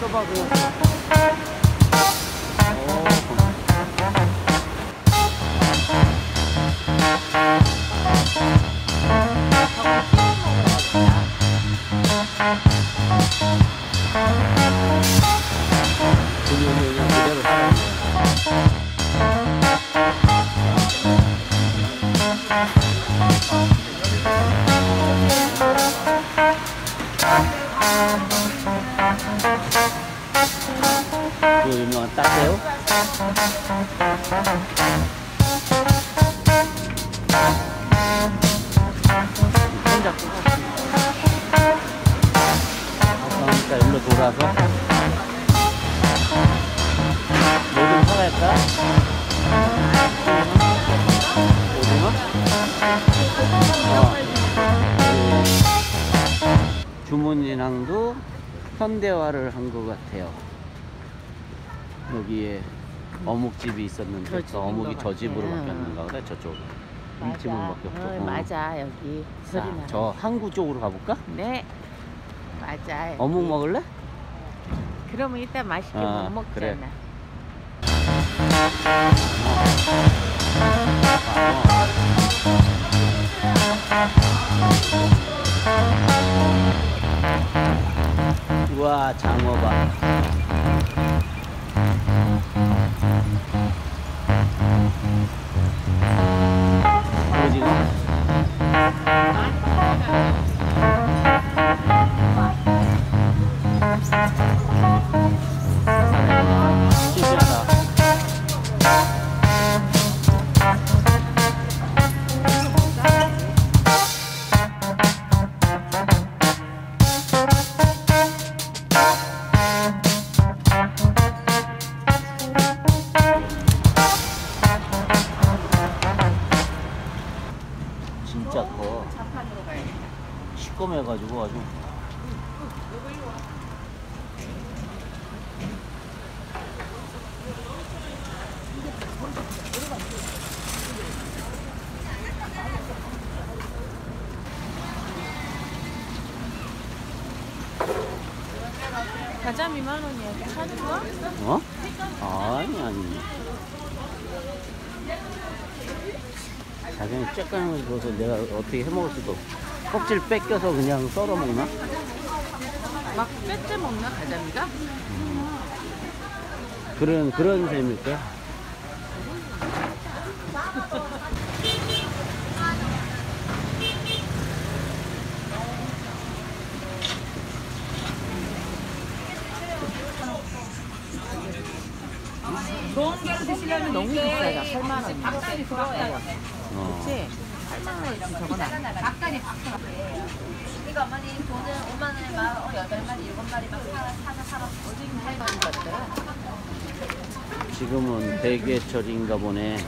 써봐 그냥. 어. 그녀는 그냥 그대로 살아. 그 유명한 따세요? 혼자 끄고 그러니까 일로 돌아서 뭐좀 사갈까? 오징 주문인항도 현대화를 한 것 같아요. 여기에 어묵집이 있었는데 저그 어묵이 것저 집으로 같아. 바뀌었는가 보다 저쪽. 이. 집으로밖에 없어. 어, 어. 맞아 여기 소리. 저 항구 쪽으로 가볼까? 네. 맞아. 여기. 어묵 먹을래? 그러면 이따 맛있게 아, 못 먹잖아. 그래. 우와 오징어 가자미 만 원이야. 사는 거? 어? 아니 아니 자기는 걸 줘서 내가 어떻게 해먹을 수도 없고 껍질 뺏겨서 그냥 썰어 먹나? 막 빼째 먹나 가자미가? 그런 그런 셈일 거 좋은 게로 드시려면 너무 비싸다. 8만 원. 어. 그치? 8만 원이면 저거 나. 이거 어머니 돈은 5만 원에 막 어, 8마리, 7마리 막 사, 사서 사러 지금은 대게철인가 보네.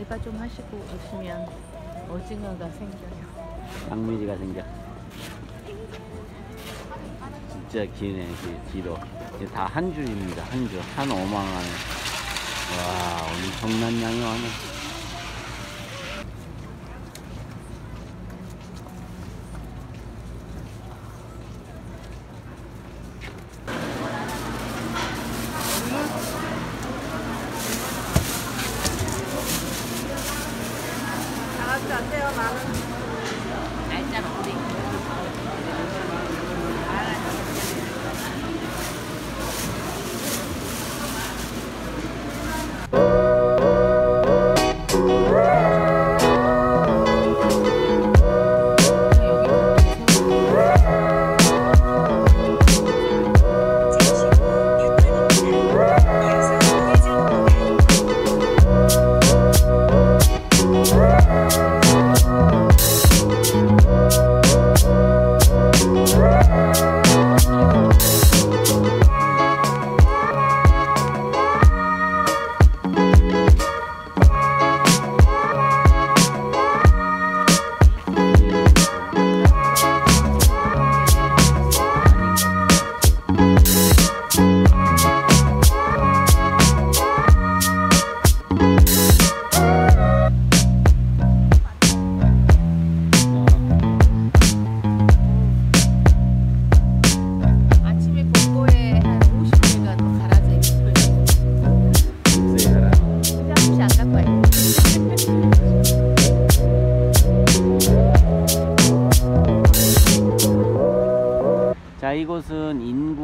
알바 좀 하시고 오시면 오징어가 생겨요. 장미지가 생겨. 진짜 기네, 기- 길어. 다 한 줄입니다, 한 줄. 한 5만 원에. 와, 엄청난 양이 와네.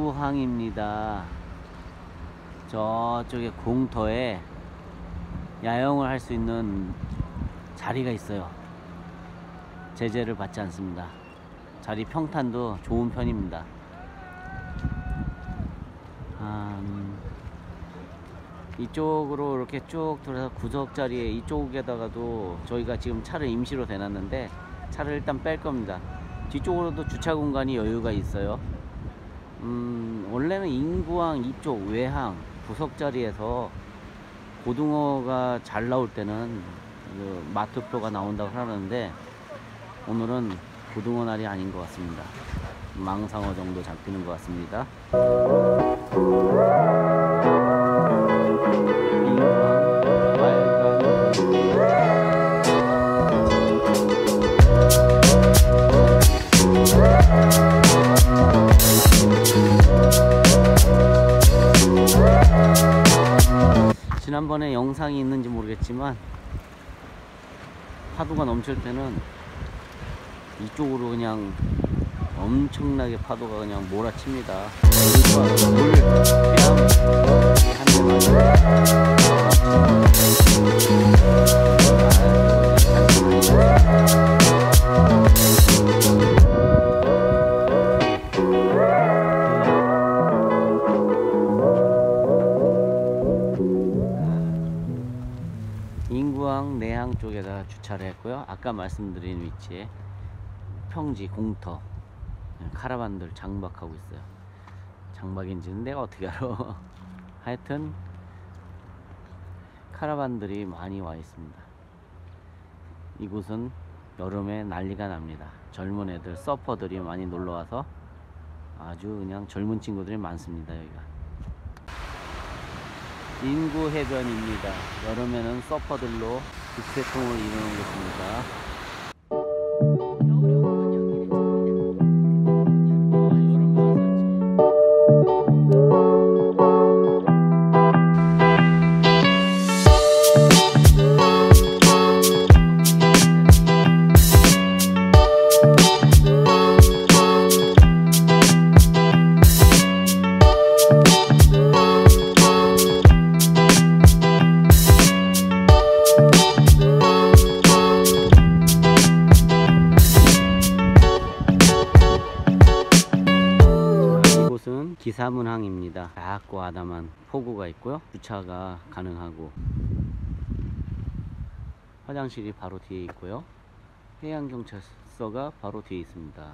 인구항입니다. 저쪽에 공터에 야영을 할 수 있는 자리가 있어요. 제재를 받지 않습니다. 자리 평탄도 좋은 편입니다. 아, 음, 이쪽으로 이렇게 쭉 돌아서 구석 자리에 이쪽에다가도 저희가 지금 차를 임시로 대놨는데 차를 일단 뺄 겁니다. 뒤쪽으로도 주차 공간이 여유가 있어요. 음, 원래는 인구항 이쪽 외항 구석 자리에서 고등어가 잘 나올 때는 그 마트표가 나온다고 하는데 오늘은 고등어 날이 아닌 것 같습니다. 망상어 정도 잡히는 것 같습니다. 지난번에 영상이 있는지 모르겠지만 파도가 넘칠 때는 이쪽으로 그냥 엄청나게 파도가 그냥 몰아칩니다. 태양 한대 인 구항 내항 쪽에다 주차를 했고요. 아까 말씀드린 위치에 평지 공터 카라반들 장박하고 있어요. 장박인지는 내가 어떻게 알아? 하여튼 카라반들이 많이 와 있습니다. 이곳은 여름에 난리가 납니다. 젊은 애들 서퍼들이 많이 놀러 와서 아주 그냥 젊은 친구들이 많습니다. 여기가. 인구 해변입니다. 여름에는 서퍼들로 북새통을 이루는 곳입니다. 기사문항입니다. 작고 아담한 포구가 있고요. 주차가 가능하고 화장실이 바로 뒤에 있고요. 해양경찰서가 바로 뒤에 있습니다.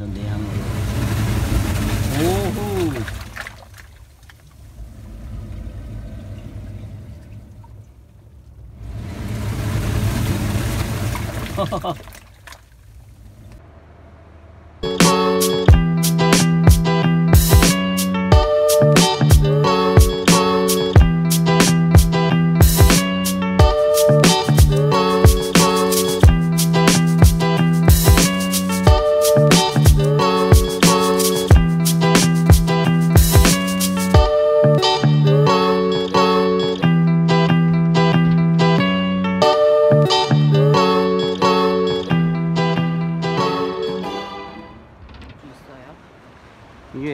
외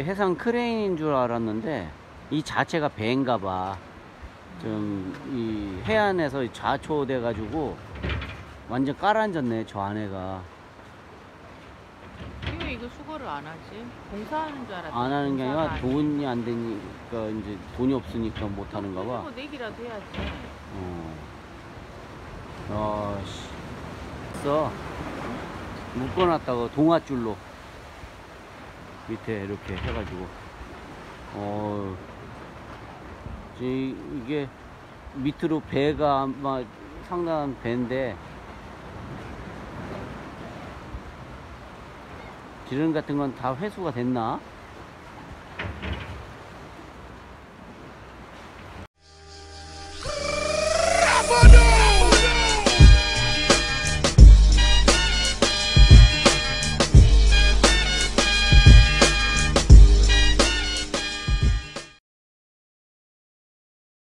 이게 해상 크레인인 줄 알았는데 이 자체가 배인가 봐. 좀 이 해안에서 좌초돼 가지고 완전 깔아앉았네 저 안에가 왜 이거 수거를 안 하지? 공사하는 줄 알았지. 안 하는 게 아니라 돈이 안 되니까 이제 돈이 없으니까 못 하는가 봐. 그거 내기라도 해야지. 어. 아 씨. 써. 묶어놨다가 동아줄로 밑에 이렇게 해가지고. 어. 이- 이게 밑으로 배가 아마 상당한 배인데 기름 같은 건 다 회수가 됐나?